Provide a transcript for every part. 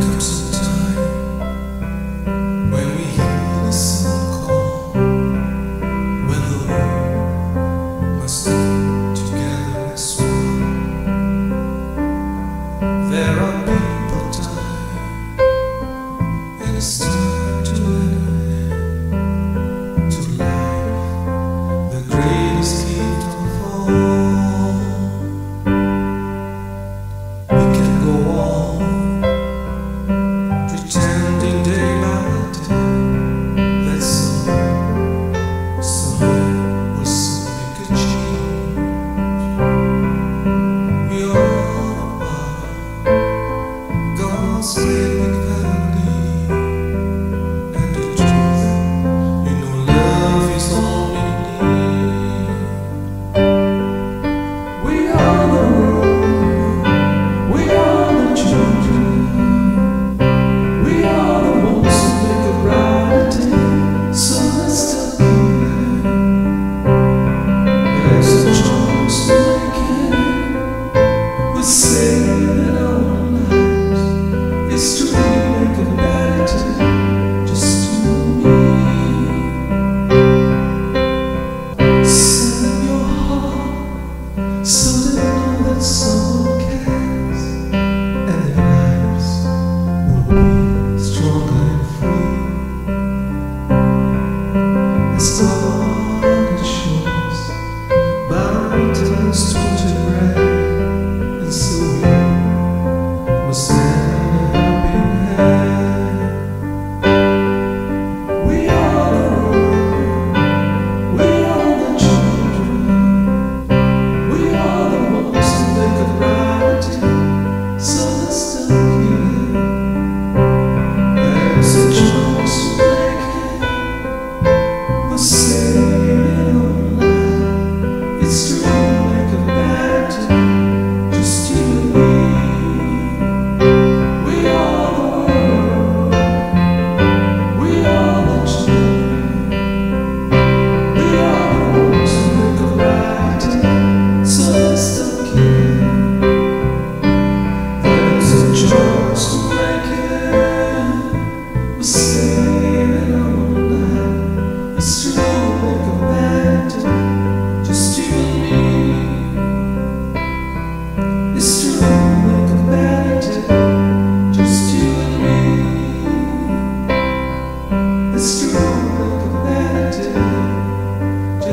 dreams still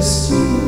Jesus.